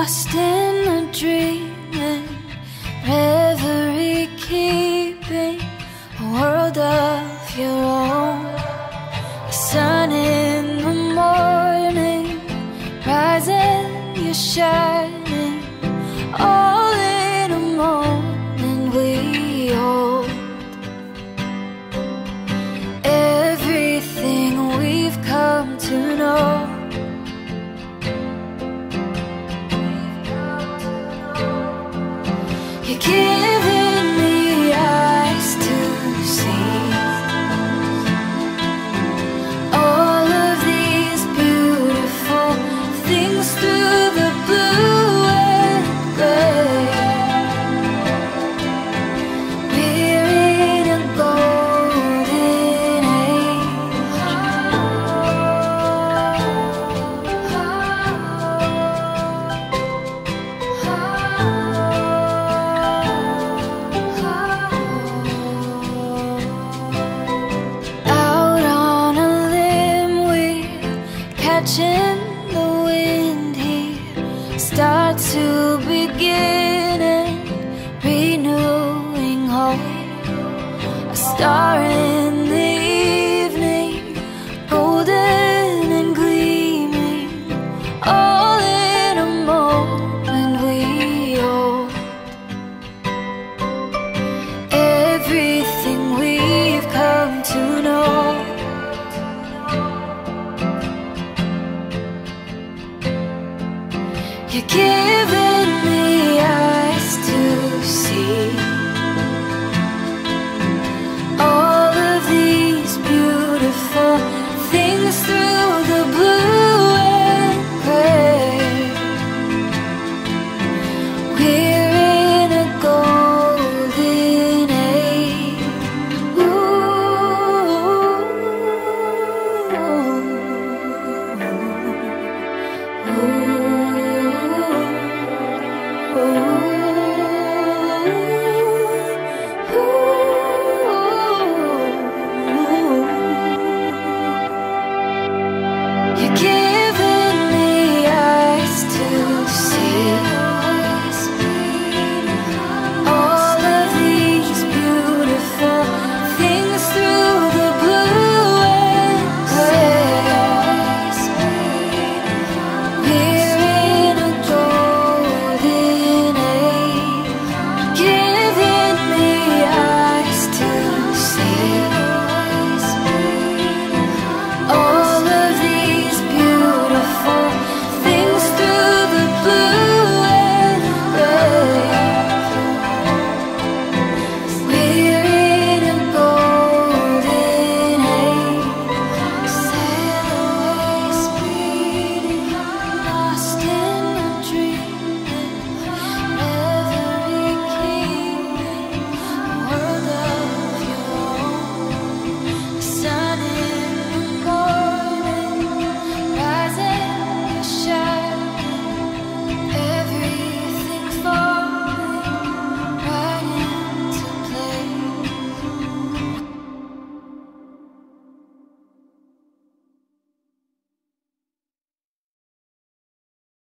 lost in a dream and reverie keeping a world of your own. The sun in the morning, rising, you're shining, You're giving catching the wind here. Start to begin and renewing hope. A star in the evening, golden and gleaming, all You're giving